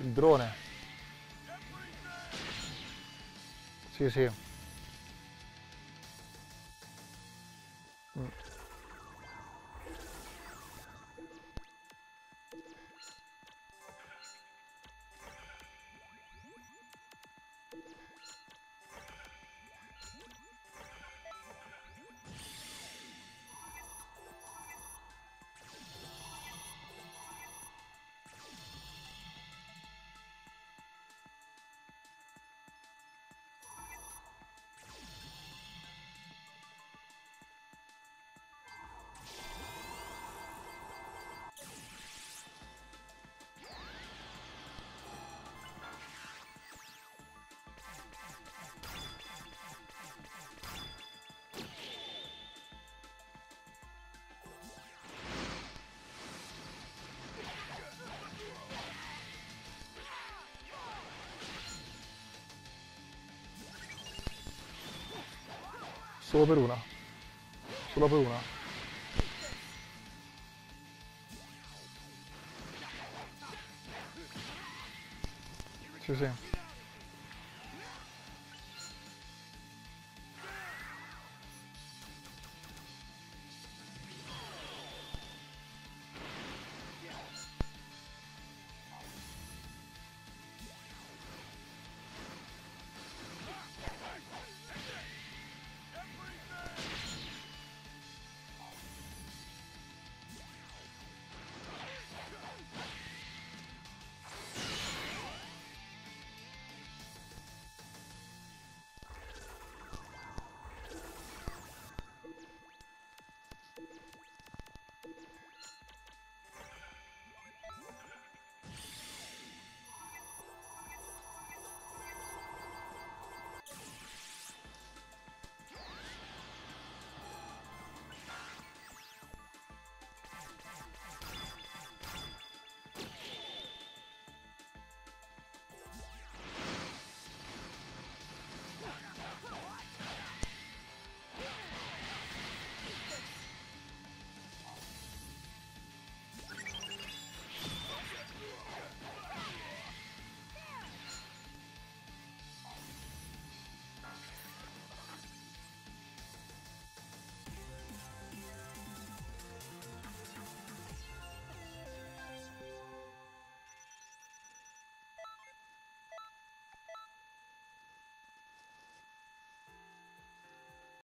Il drone. Sì, sì. Solo per una. Solo per una. Sì, sì.